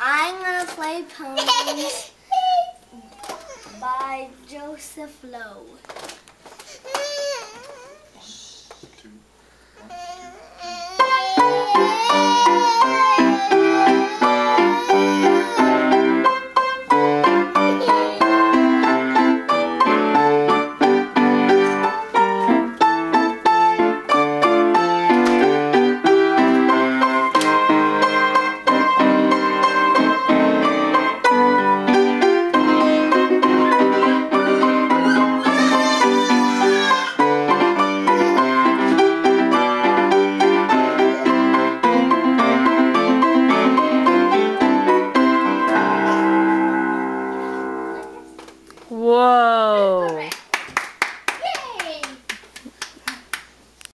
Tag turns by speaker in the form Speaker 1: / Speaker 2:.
Speaker 1: I'm gonna play Ponies by Joseph Lowe.
Speaker 2: Two, one, two, three. Whoa.